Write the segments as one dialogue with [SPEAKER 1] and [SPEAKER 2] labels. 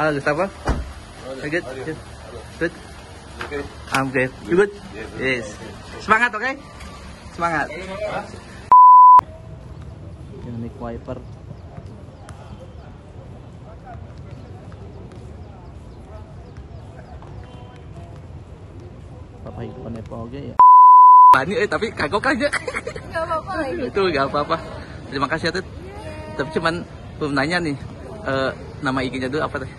[SPEAKER 1] Halo Gustavo. You good? Good. Good.
[SPEAKER 2] Okay.
[SPEAKER 1] I'm good. You good? Yes. Semangat, oke? Semangat. Ini wiper. Papa ikan apa oke ya? Bani eh tapi kagok aja.
[SPEAKER 3] Gak apa-apa lagi.
[SPEAKER 1] Itu gak apa-apa. Terima kasih ya, Tut. Tapi cuman belum nanya nih. Eh, nama IG-nya dulu apa teh?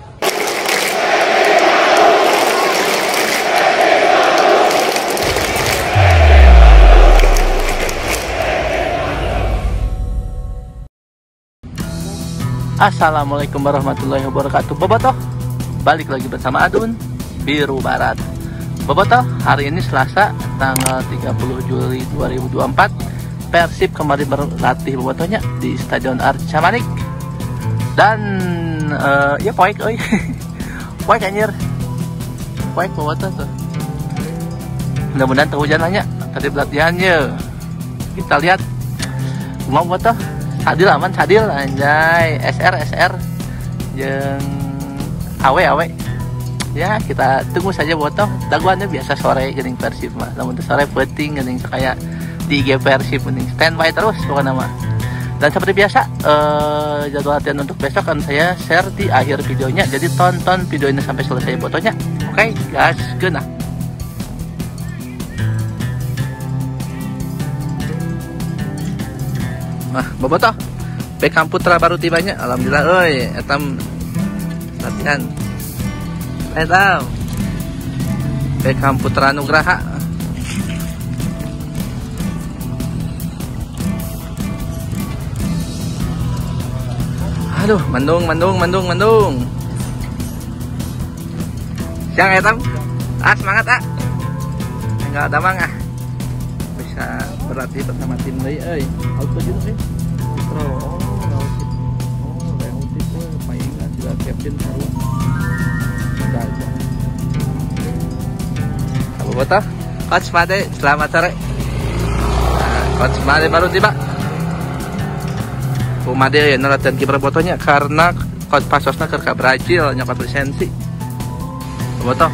[SPEAKER 1] Assalamualaikum warahmatullahi wabarakatuh. Bobotoh Balik lagi bersama Adun Biru Barat. Bobotoh hari ini Selasa Tanggal 30 Juli 2024 Persib kembali berlatih Bobotohnya Di Stadion Arca Manik Dan eh, Ya poek oi. Poek anjir. Poek Bobotoh tuh. Mudah-mudahan terhujan lah nya Tadi pelatihannya Kita lihat. Mau Bobotoh Sadil aman Sadil. Anjay SR SR yang awe awe ya kita tunggu saja botoh daguannya biasa sore gening persib mah namun tuh sore penting gening kayak di IG persib gening standby terus pokoknya mah dan seperti biasa eh, jadwal latihan untuk besok akan saya share di akhir videonya jadi tonton video ini sampai selesai fotonya oke gas kena Nah, bobotoh. Beckham Putra baru tibanya. Alhamdulillah, oi, etam latihan. Etam. Beckham Putra Nugraha. Aduh, mendung, mendung, mendung, mendung. Siang etam. Ah, semangat ah. Enggak ada mang ah bisa berlatih bersama tim deui euy. Auto gitu sih. Pro. Oh, relatif. Oh, relatif we paingan sila captain baru. Enggak ada. Abu Bota, Coach Made, selamat sore. Nah, Coach Made baru tiba. Bu Made ya latihan kiper botonya karena Coach Pasosna ke ka Brazil nyokot lisensi. Boto.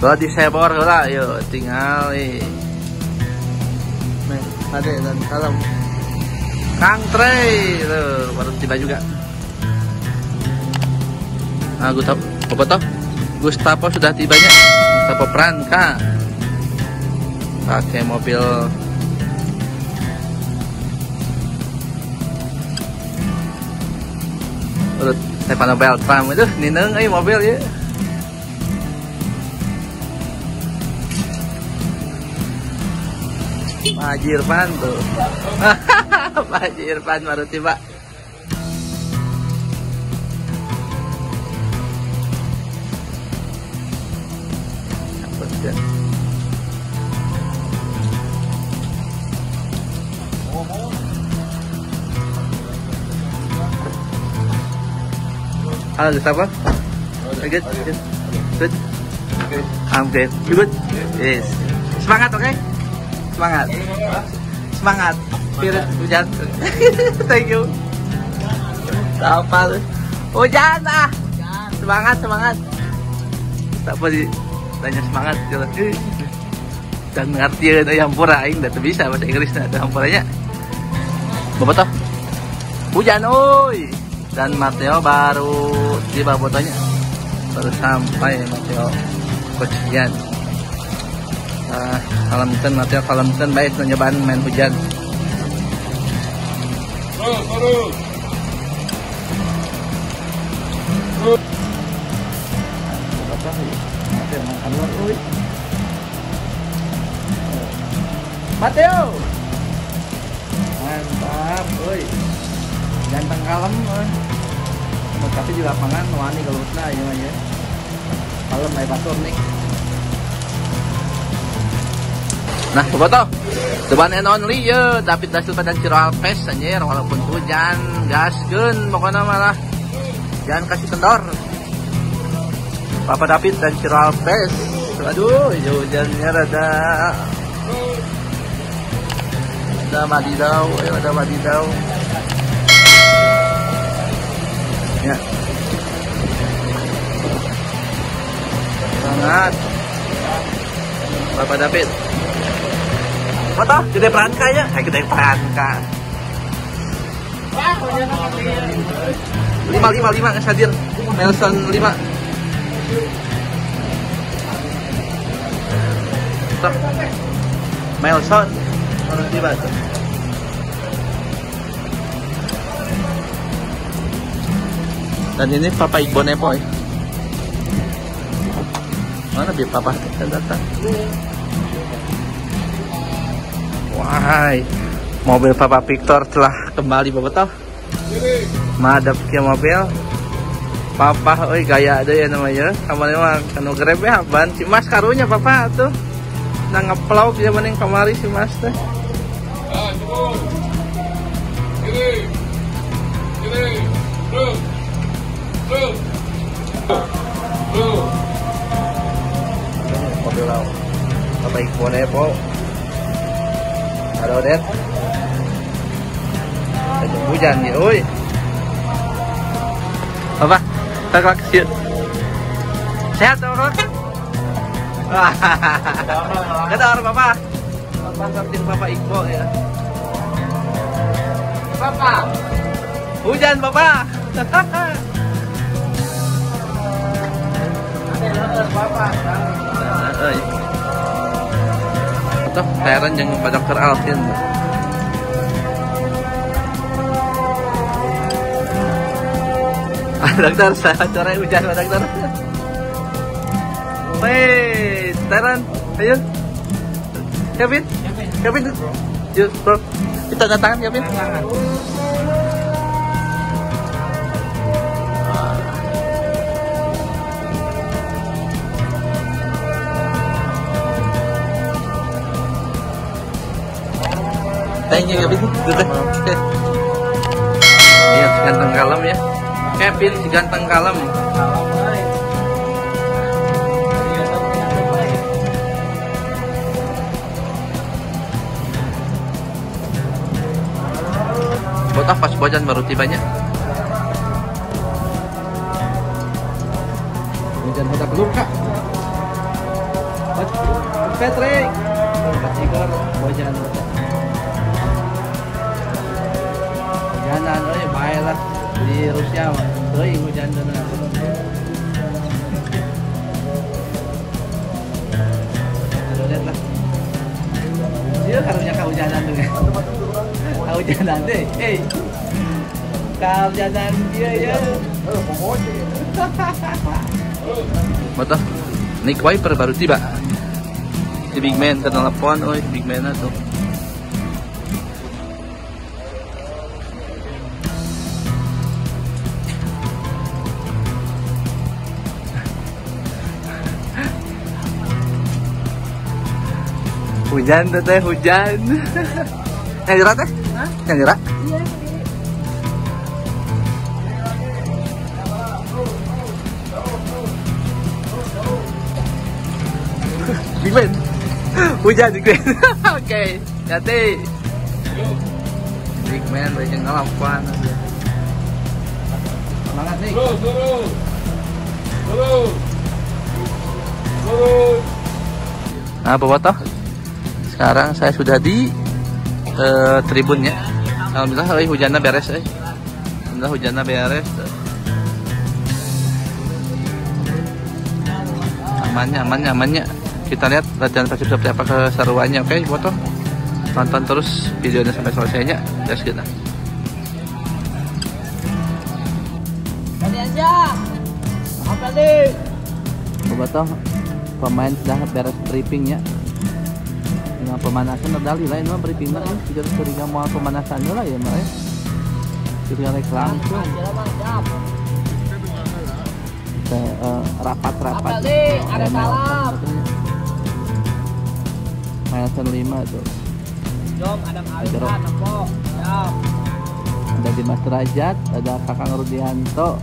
[SPEAKER 1] Kalau disebor lah, yuk tinggal nih. Ade dan Kalem Kang Trey tuh baru tiba juga nah Gustavo apa toh Gustavo sudah tibanya Gustavo Pranka pakai mobil Urut Stefano Beltram itu nineng eh mobil ya Pak Irfan tuh. Pak Irfan baru tiba. Halo Gustavo. Good. Good. Good.
[SPEAKER 2] Okay.
[SPEAKER 1] I'm good. You good? Yes. Semangat, oke? Semangat. Semangat. Spirit hujan. Thank you. Apa? Hujan ah. Semangat, semangat. Tak apa sih. Tanya semangat jelas. Dan ngerti ya yang pura aing tidak bisa bahasa Inggris ada hampuranya. Bapak toh? Hujan oi. Dan Mateo baru tiba fotonya. Baru sampai Mateo Coach Jan. Ah, mungkin Mateo kalau mungkin baik nyobaan main hujan.
[SPEAKER 2] Terus, terus.
[SPEAKER 1] Mateo Kalem, oi. Tapi di lapangan wani kalau usna ya mah ya. Kalem bae pasur nih. Nah, foto. The one and only ya, David da Silva dan Ciro Alves anjir walaupun hujan, gaskeun pokoknya malah jangan kasih kendor. Papa David dan Ciro Alves. Aduh, hujannya rada ada madidau, ayo ada madidau. Ya. Semangat. Bapak David. Foto, gede perangka ya? Eh, gede perangka. Lima, lima, lima, hadir. Nelson lima. Melson. Orang tiba Dan ini Papa Iqbal Nepo ya. Mana biar Papa kita datang. Wahai, mobil Papa Victor telah kembali Bapak toh. Madep ke mobil. Papa, oi gaya ada ya namanya. Kamari mah kanu grab ya ban si Mas karunya Papa tuh. Nang ngeplau dia mending kamari si Mas teh.
[SPEAKER 2] Ah. Kiri. Kiri. Terus. Terus. Terus.
[SPEAKER 1] mobil laut apa Iqbal Nepo halo Det ada hujan ya oi apa tak kelak siut sehat dong Rod Kedor Bapak Bapak sambil Bapak Iqbal ya Bapak Hujan Bapak Euy. Tuh, heran jeung Pak Dokter Alvin. Ah, dokter, saya sore hujan, Pak Dokter. Wait, Teran, ayo. Kevin, Kevin, yuk, bro. Kita tanda tangan, Kevin. Thank you, Kevin. Iya, ganteng kalem ya. Kevin, ganteng kalem. Botah pas bojan baru tibanya. Hujan pada belum kak. Patrick. Pak Igor, bojan. Bae lah di Rusia mah. Teuing hujan. Aduh, lihat lah. Dia karunya kehujanan tuh kan. Kehujanan deh. Hey. Kehujanan dia ya. Moto. Nick Wiper baru tiba. Si Big Man ke telepon, oi Big Man tuh. Hujan tuh teh hujan. Yang jerat teh? Yang jerat? Big Man. Hujan Big Man. Oke, hati. Big Man lagi ngelapan. Semangat nih.
[SPEAKER 2] Terus, terus. Terus. Terus.
[SPEAKER 1] Nah, Bapak toh. Sekarang saya sudah di eh, tribun ya. Alhamdulillah euy, hujannya beres eh. Alhamdulillah hujannya beres. Amannya, amannya, amannya. Kita lihat latihan persib seperti apa keseruannya. Oke, foto. Tonton terus videonya sampai selesainya. Gas kita. Bapak toh pemain sudah beres briefing ya. Dengan pemanasan medali lain mah briefing mah eh. Juga curiga mau pemanasan lah ya mah. Curiga rek langsung. Rapat-rapat.
[SPEAKER 3] Ada salam.
[SPEAKER 1] Milestone 5 tuh.
[SPEAKER 3] Jom, ada. Siap.
[SPEAKER 1] Ada Dimas Derajat, ada Kakang Rudianto,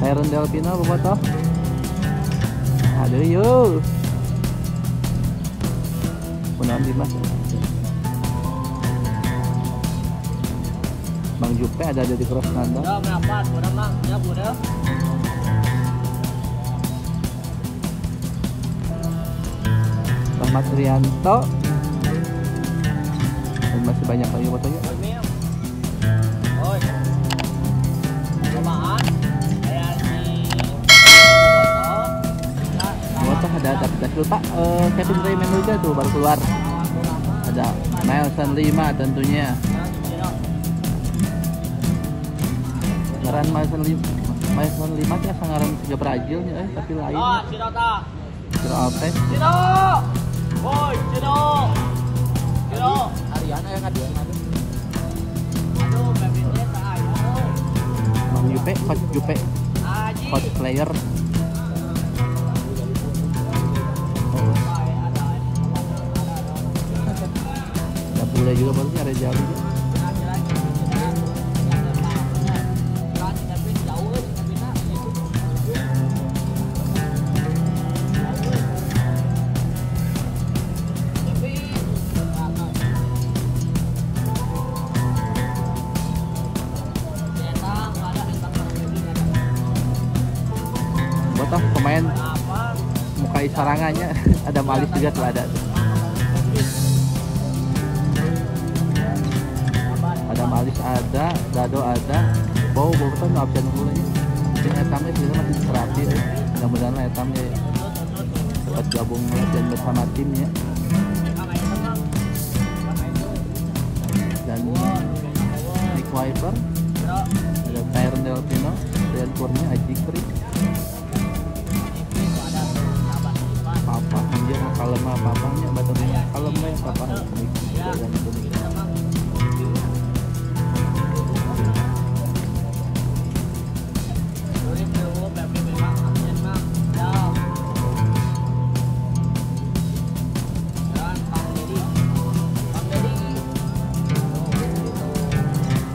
[SPEAKER 3] ada
[SPEAKER 1] Siren Delpino Bapak toh. Aduh yuk. Punan Dimas. Bang Jupe ada ada di cross nanda
[SPEAKER 3] Udah merapat, udah mang, ya udah.
[SPEAKER 1] Bang Mas Rianto dan masih banyak lagi fotonya foto ada ada ada pak eh, Kevin Raymond juga tuh baru keluar ada Nelson 5 tentunya ngaran Nelson 5 Nelson 5 teh sangaran tiga Brazil eh tapi lain
[SPEAKER 3] Oh.
[SPEAKER 1] Ciro Alves
[SPEAKER 3] Cino. Woi, Cino. Cino.
[SPEAKER 1] Ariana yang ada
[SPEAKER 3] Aduh, tak ayo.
[SPEAKER 1] Bang Jupe coach Jupe coach player
[SPEAKER 3] nak. Tapi
[SPEAKER 1] Botoh pemain
[SPEAKER 3] apa
[SPEAKER 1] muka isarangannya ada Malis juga tuh ada tuh. Ada Dado ada Bau Bau kan nggak absen mulanya Mungkin etamnya sebenarnya masih terapi mudah-mudahan etamnya ya. cepat gabung latihan bersama timnya dan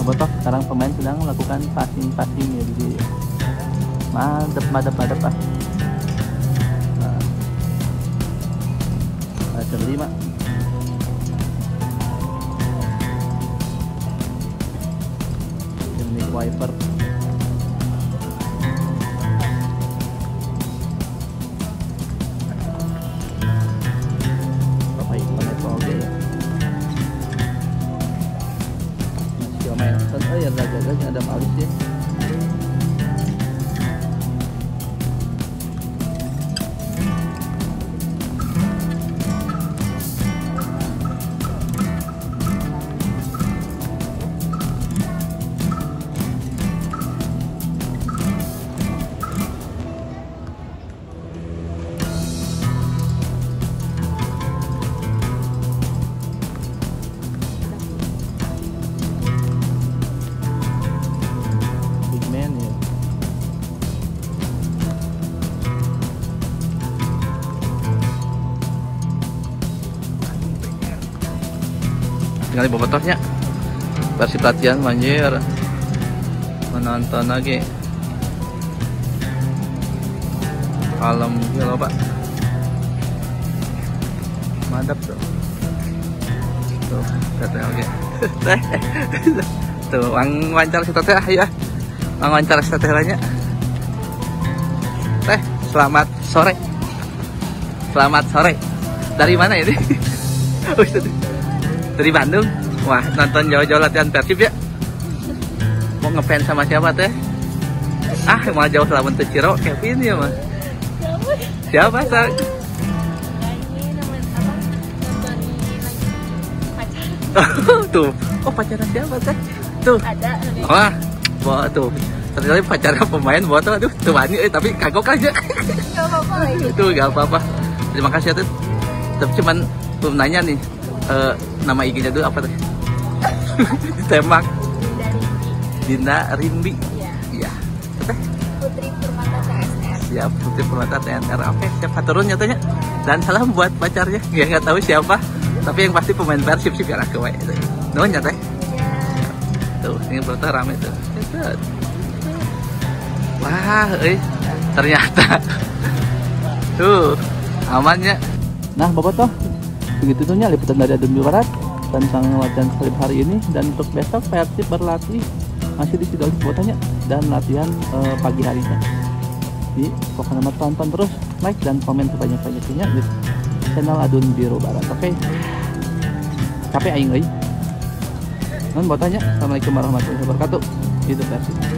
[SPEAKER 1] Botoh sekarang pemain sedang melakukan passing-passing ya jadi madep madep madep ah ada lima. Ini wiper tinggal bobotosnya versi pelatihan manjir menonton lagi. Kalem ya pak. Mantap tuh. Tuh teteh oke tuh wang wancar si teteh ya. Wang wancar si tetehnya teh selamat sore. Selamat sore. Dari mana ini? Wih, tadi. Dari Bandung? Wah nonton jauh-jauh latihan persib ya? Mau ngefans sama siapa teh? Ah mau jauh selama tuh Ciro Kevin ya mah siapa sak tuh. Oh pacaran siapa teh tuh.
[SPEAKER 4] Ada
[SPEAKER 1] wah wah tuh. Ternyata pacaran pemain buat tuh aduh tuh wani eh tapi kagok aja.
[SPEAKER 4] Apa-apa lagi
[SPEAKER 1] itu gak apa-apa. Terima kasih ya tuh tapi cuman belum nanya nih eh, nama IG-nya dulu apa tuh? Tembak.
[SPEAKER 4] Dari
[SPEAKER 1] Dinda Rimbi
[SPEAKER 4] ya
[SPEAKER 1] iya. Teh
[SPEAKER 4] Putri Permata CSR
[SPEAKER 1] siap Putri Permata TNR oke siap turun nyatanya dan salam buat pacarnya. Ya nggak tahu siapa. Tapi yang pasti pemain Persib sih biar aku wae nuhun ya teh.
[SPEAKER 4] Ya
[SPEAKER 1] tuh ini berita rame tuh. Wah eh. Ternyata. Tuh amannya. Nah bapak toh begitu tuhnya liputan dari Adun Barat. Tentang latihan salib hari ini. Dan untuk besok Persib berlatih masih di Sidolik tanya dan latihan eh, pagi harinya jadi pokoknya mah tonton terus like dan komen sebanyak-banyaknya di channel Adun Biru Barat oke? Capek aing euy. Non tanya Assalamualaikum warahmatullahi wabarakatuh. Itu Persib